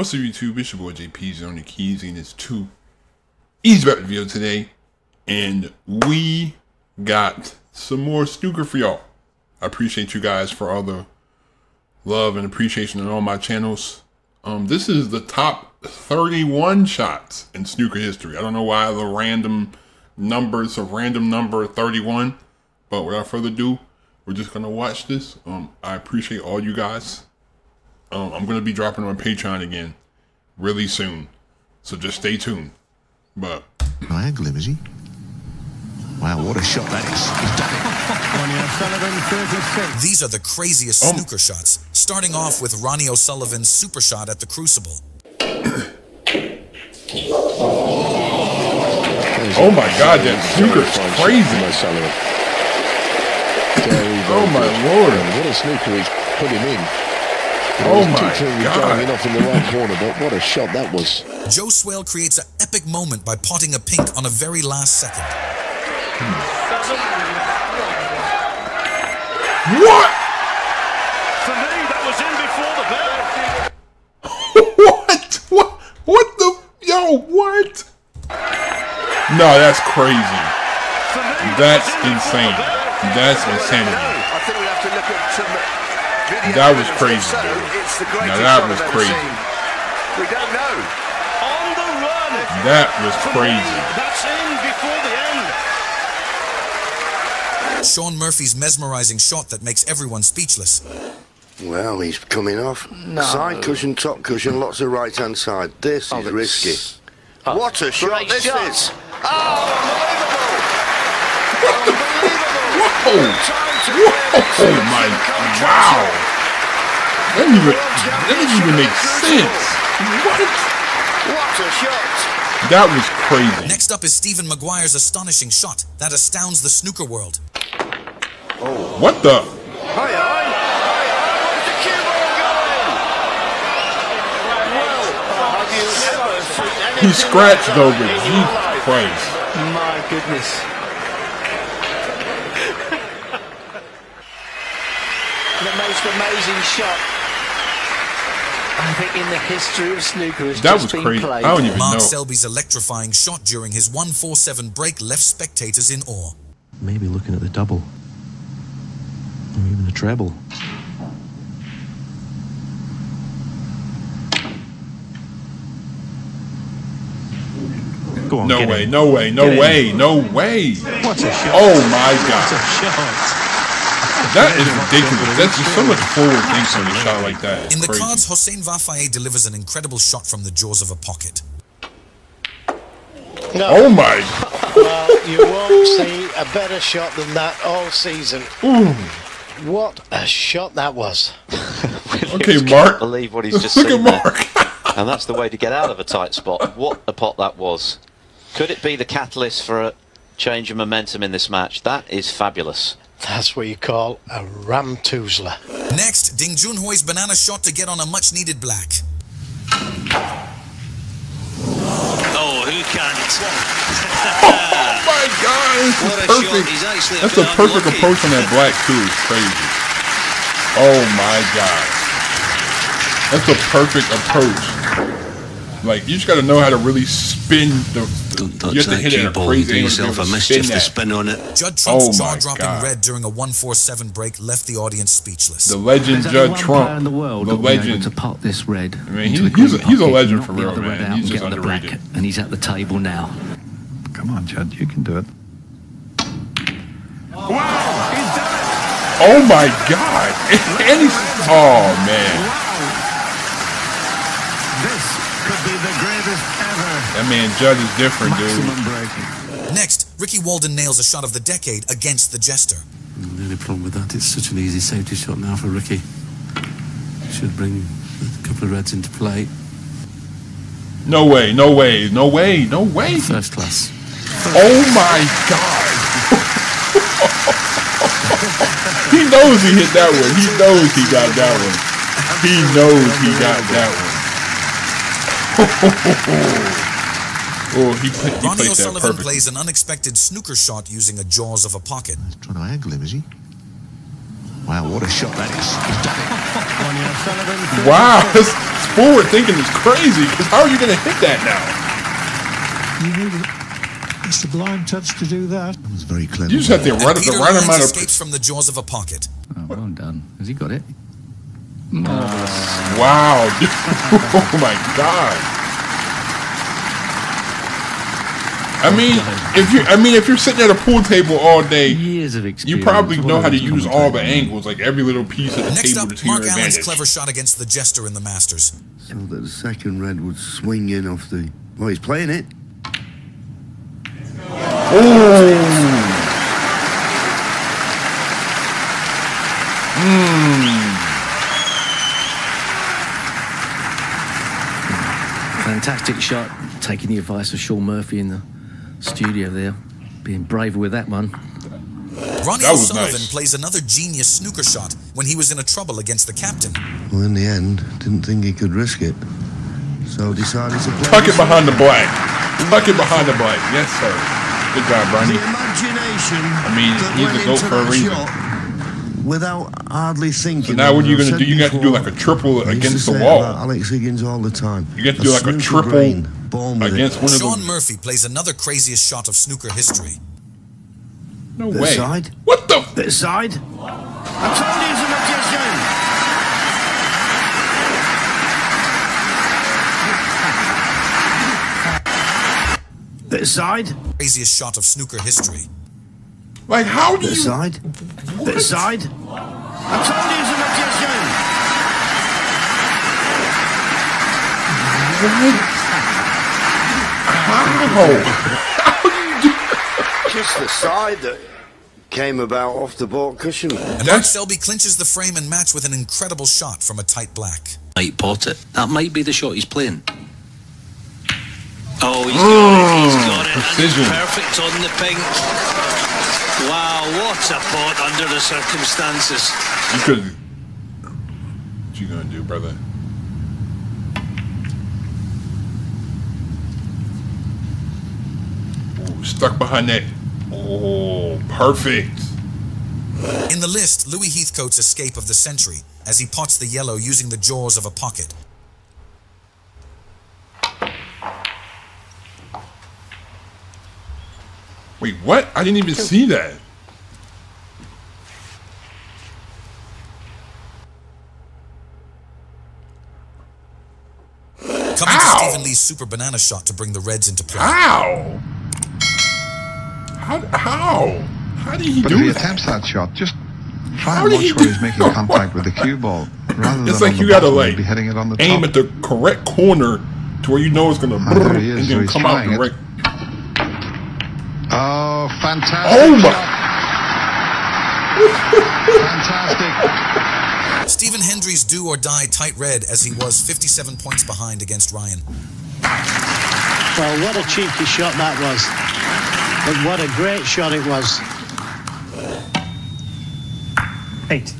What's up YouTube? It's your boy JP's on the keys and it's two Easy Bet video today. And we got some more snooker for y'all. I appreciate you guys for all the love and appreciation on all my channels. Um, this is the top 31 shots in snooker history. I don't know why the random numbers of random number 31, but without further ado, we're just gonna watch this. Um, I appreciate all you guys. Um, I'm gonna be dropping on Patreon again really soon, so just stay tuned. But No angle is he? Wow, what a shot that is. He's done it. These are the craziest Oh. snooker shots, starting off with Ronnie O'Sullivan's super shot at the Crucible. oh my god, that snooker's crazy. Oh my lord. What a snooker he's put him in. Oh, oh my God. driving off in the right corner, but what a shot that was. Joe Swail creates an epic moment by potting a pink on a very last second. What? For me, that was in before the bell. what? What? What the? Yo, what? No, that's crazy. Me, That's that was in insane. before the bell. That's insanity. I think we'll have to look at some video That was crazy, So, dude. Now that was crazy. We don't know. On the run. That was crazy. That's in before the end. Shaun Murphy's mesmerizing shot that makes everyone speechless. Well, he's coming off. Side cushion, top cushion, lots of right hand side. This oh, is risky. what a shot this is! Oh, unbelievable. Unbelievable. Whoa! Whoa! Oh my! Wow! That didn't even that didn't even make sense. What? What a shot! That was crazy. Next up is Stephen Maguire's astonishing shot that astounds the snooker world. Oh. What the? Hi, hi! Hi, hi! Where's the cue ball going? Well, have you ever seen anything He scratched like though, that but in your Jesus? Christ! My goodness. The most amazing shot. I think in the history of snooker has That just was been crazy. played. I don't even Mark know. Selby's electrifying shot during his 147 break left spectators in awe. Maybe looking at the double. Or even the treble. Go on, No way! No way! No Get in. way! No way! What a shot. Oh my god. What a god! shot. That is ridiculous. That's just so much forward thinking on a shot like that. It's In the crazy. cards, Hossein Vafaei delivers an incredible shot from the jaws of a pocket. No, Oh my! well, you won't see a better shot than that all season. What a shot that was. Okay, Mark. believe what he's just Look at seen there. Mark. And that's the way to get out of a tight spot. What a pot that was. Could it be the catalyst for a change of momentum in this match? That is fabulous. That's what you call a ram ramtoozler. Next, Ding Junhui's banana shot to get on a much needed black. Oh, who can't? Oh my god! This What is a shot. perfect. He's actually a That's bit a perfect unlucky. approach on that black too. It's crazy. Oh my god! That's a perfect approach. Like you just got to know how to really spin the. Don't touch you have to that hit it cue ball. You do angle to be yourself a mischief to spin on it. Judd Trump's Oh jaw-dropping God. red during a 147 break left the audience speechless. The legend There's Judd Trump. in the world the that will be able legend. to pot this red. I mean, he's- he's a- he's a legend for real, man. He's just get on the black, and he's at the table now. Come on, Chad, you can do it. Oh my god! and he's. Oh man, the greatest ever. that man Judd is different, dude. Maximum breaking. Next, Ricky Walden nails a shot of the decade against the Jester. The only problem with that, it's such an easy safety shot now for Ricky. Should bring a couple of reds into play. No way! No way! No way! No way! First class. Oh my god! he knows he hit that one. He knows he got that one. He knows he got that one. oh, he, pla- he Ronnie played that O'Sullivan perfect. plays an unexpected snooker shot using a jaws of a pocket. Trying to angle him, is he? Wow, what a shot that is. He's done it. Wow, this forward thinking is crazy. Because how are you going to hit that now? You need a sublime touch to do that. That was very clever. You just have to And run the right amount of. escapes from the jaws of a pocket. Oh, well done. Has he got it? Wow. oh my god. I mean, if you, I mean, if you're sitting at a pool table all day, Years of you probably know how to use all the angles, like every little piece of the Next table up, to your Mark Allen's advantage. clever shot against the Jester in the Masters. So that the second red would swing in off the. Well, he's playing it. Oh. Fantastic shot. Taking the advice of Shaun Murphy in the studio there. Being braver with that one. Ronnie That O'Sullivan nice. plays another genius snooker shot when he was in a trouble against the captain. Well, in the end, didn't think he could risk it. So decided to play. Tuck it behind the black. Tuck it behind the black. Yes, sir. Good job, The Ronnie. imagination. I mean, that he's went a goat for a reason. shot Without hardly thinking. So now what are you gonna do? You got to do like a triple I used to against the say wall. about Alex Higgins all the time. You get to do like a snooker triple brain, against it. one of Shaun. Murphy plays another craziest shot of snooker history. No This way. side. What the? This side. I told you he's a magician. This side. Craziest shot of snooker history. Like, how do This you? side. This side. I told you he's a magician. How? Just the side that came about off the ball cushion. And Mark Selby clinches the frame and match with an incredible shot from a tight black. Might pot it. That might be the shot he's playing. Oh, he's oh. Precision. it's perfect on the pink. Wow, what a pot under the circumstances. You could. What you gonna do, brother? Ooh, stuck behind that. Oh, perfect. In the list, Louis Heathcote's escape of the century as he pots the yellow using the jaws of a pocket. Wait, what? I didn't even see that. Coming to Stephen Lee's super banana shot to bring the Reds into play. How? How? How? How did he But if do he that? attempts that shot, just try How and watch he where he's making contact with the cue ball. Rather It's than like you gotta like be hitting it on the aim top. at the correct corner to where you know it's gonna there he brrr, is, and then he's come out trying the it. Right. Oh, fantastic Oh my! Fantastic. Stephen Hendry's do or die tight red as he was 57 points behind against Ryan. Well, what a cheeky shot that was. But what a great shot it was. Eight.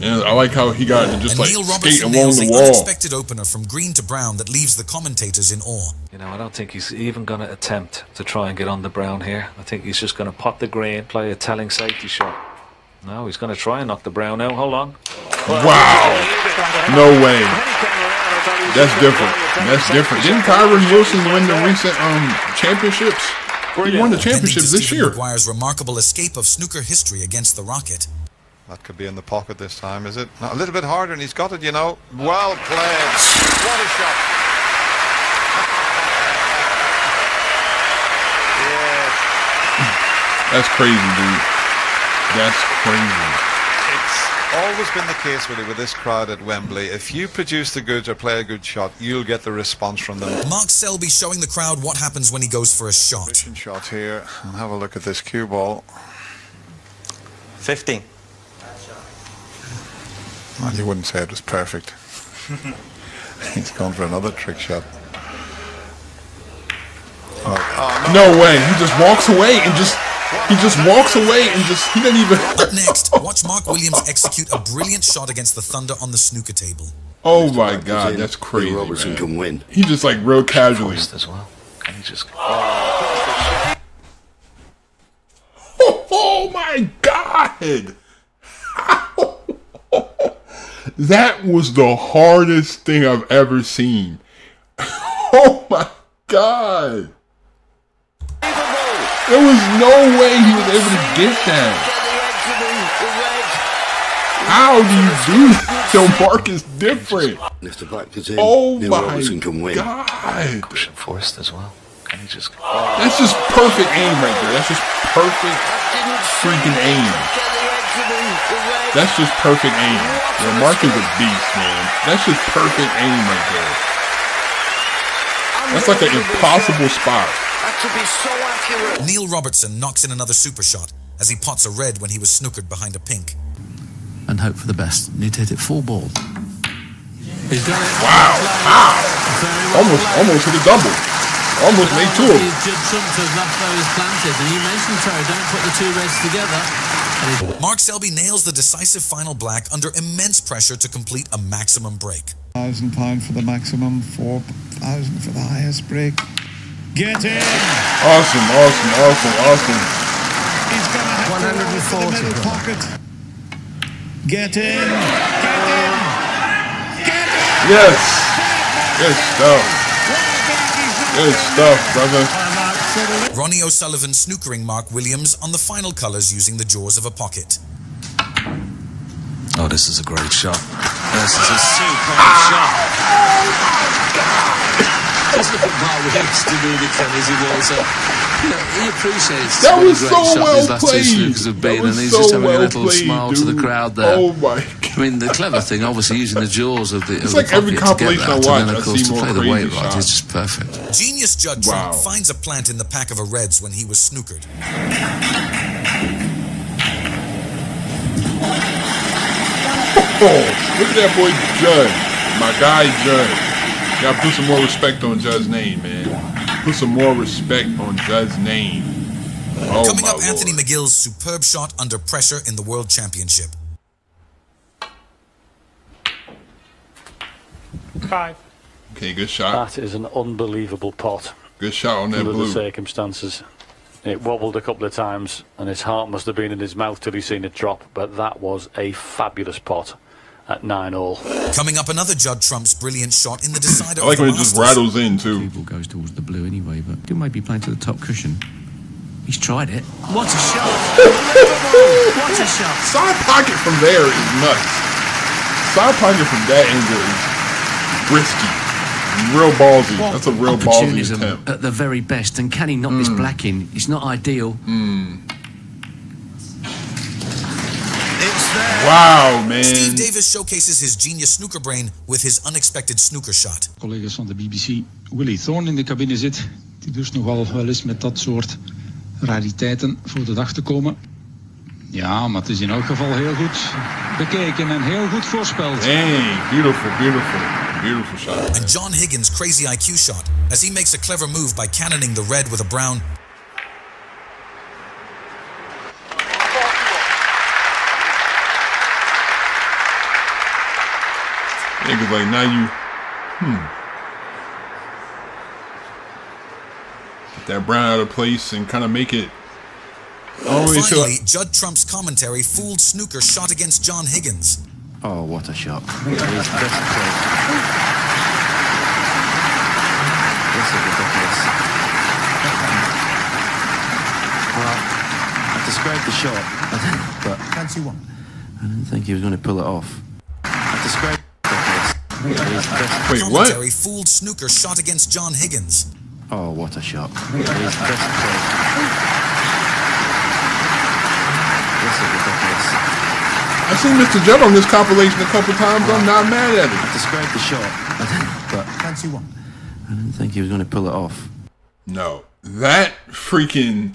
Yeah, I like how he got to just and like Neil skate Robertson along the the wall. unexpected opener from green to brown that leaves the commentators in awe. You know, I don't think he's even going to attempt to try and get on the brown here. I think he's just going to pot the green, play a telling safety shot. No, he's going to try and knock the brown out. Hold on. Wow! No way. That's different. That's different. Didn't Kyren Wilson win the recent um championships? He won the Pending championships this Stephen year. Maguire's remarkable escape of snooker history against the Rocket. That could be in the pocket this time, is it? No, a little bit harder, and he's got it, you know. Well played. What a shot. yes. That's crazy, dude. That's crazy. It's always been the case, really, with this crowd at Wembley. If you produce the goods or play a good shot, you'll get the response from them. Mark Selby showing the crowd what happens when he goes for a shot. Position shot here, and have a look at this cue ball. 15. Well, you wouldn't say it was perfect. He's gone for another trick shot. Oh, No way. He just walks away and just he just walks away and just he doesn't even. Up next, watch Mark Williams execute a brilliant shot against the Thunder on the snooker table. Oh my god, that's crazy. Robertson man. can win. He just like real casually. as well. He just... Oh, oh my god! That was the hardest thing I've ever seen. oh my god. There was no way he was able to get that. How do you do that? Yo, Mark is different. Mr. Black is in. Oh Neil my Robertson can win. god. Pushing Forrest as well. Can he just? That's just perfect aim right there. That's just perfect freaking aim. That's just perfect aim. Yeah, Mark is a beast, man. That's just perfect aim right there. That's like an impossible spot. Had to be so. Neil Robertson knocks in another super shot as he pots a red when he was snookered behind a pink. And hope for the best. Need to hit it full ball. He's done it. Wow. Wow. Almost, almost hit a double. Almost made two of them. Judd Trump to have left those planted. And you mentioned, Terry, don't put the two reds together. Mark Selby nails the decisive final black under immense pressure to complete a maximum break. thousand pound for the maximum, four thousand for the highest break. Get in! Awesome, awesome, awesome, awesome. He's gonna have to roll for the middle pocket. Get in! Get in! Yes. Good stuff. Good stuff, brother. Ronnie O'Sullivan snookering Mark Williams on the final colours using the jaws of a pocket. Oh, this is a great shot. This is a superb shot. Oh, Just look at Mark Williams Dominican as he was. You know, he appreciates That was so well his last two played. have That been, was and he's so just having well a little played, smile to the crowd there. Oh my I mean, the clever thing, obviously, using the jaws of the, of It's the every pocket to get compilation I that, watch, and then, I of course, to more play the crazy weight right shots. is just perfect. Genius Judd Trump Wow. finds a plant in the pack of a Reds when he was snookered. Oh, look at that boy Judd. My guy Judd. Gotta put some more respect on Judd's name, man. Put some more respect on Judd's name. Oh Coming my up, Anthony. McGill's superb shot under pressure in the World Championship. Five. Okay, good shot. That is an unbelievable pot Good shot on that under the circumstances. It wobbled a couple of times, and his heart must have been in his mouth till he seen it drop. But that was a fabulous pot at nine all. Coming up, another Judd Trump's brilliant shot in the decider I like of the when it just rattles in too. Ball goes towards the blue anyway, but he might be playing to the top cushion. He's tried it. What a shot! what a shot! Side pocket from there is nuts. Side pocket from that angle is risky. Real ballsy. That's a real ballsy Opportunism attempt. at the very best, and can he knock this mm. black in? It's not ideal. Mm. Wow, man. Steve Davis showcases his genius snooker brain with his unexpected snooker shot. Collega's van de BBC, Willy Thorne in de cabine zit. Die dus nogal wel eens met dat soort rariteiten voor de dag te komen. Ja, maar het is in elk geval heel goed bekeken en heel goed voorspeld. Dang, beautiful, beautiful, beautiful shot. And John Higgins' crazy IQ shot as he makes a clever move by cannoning the red with a brown. Niggas like now you, hmm. Get that brown out of place and kind of make it. I don't feel Finally, like, Judd Trump's commentary fooled snooker shot against John Higgins. Oh, what a shot. This is ridiculous. Well, I described the shot, but Fancy one. I didn't think he was going to pull it off. I described ridiculous. Wait, what? Commentary fooled snooker shot against John Higgins. Oh, what a shot. This is ridiculous. I've seen Mr. Judd on this compilation a couple times. I'm not mad at it. I described the shot, but Fancy one. I didn't think he was going to pull it off. No, that freaking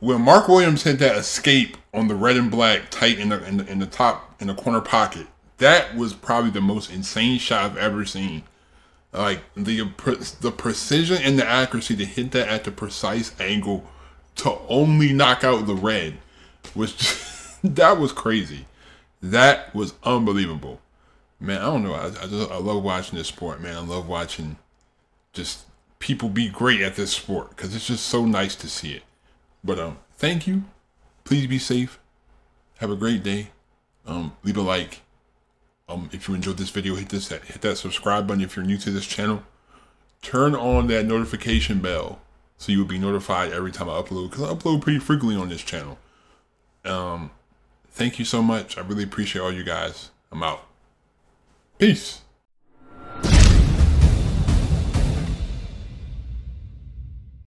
when Mark Williams hit that escape on the red and black tight in the in the, in the top in the corner pocket, that was probably the most insane shot I've ever seen. Like the the precision and the accuracy to hit that at the precise angle to only knock out the red was just, that was crazy. That was unbelievable, man. I don't know. I, I just I love watching this sport, man. I love watching just people be great at this sport because it's just so nice to see it. But um, thank you. Please be safe. Have a great day. Um, leave a like. Um, if you enjoyed this video, hit this hit that subscribe button if you're new to this channel. Turn on that notification bell so you will be notified every time I upload because I upload pretty frequently on this channel. Um, thank you so much. I really appreciate all you guys. I'm out. Peace.